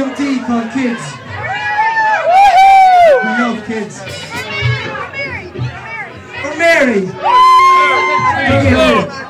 real deep on kids. We love kids. We're married. We're married. We're married. We're.